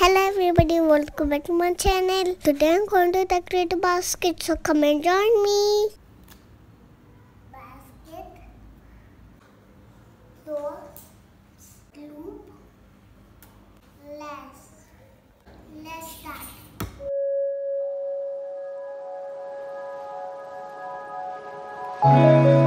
Hello everybody, welcome back to my channel. Today I'm going to decorate a basket, so come and join me. Basket, door, loop, lace. Let's start. You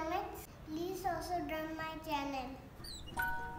please. Please also join my channel.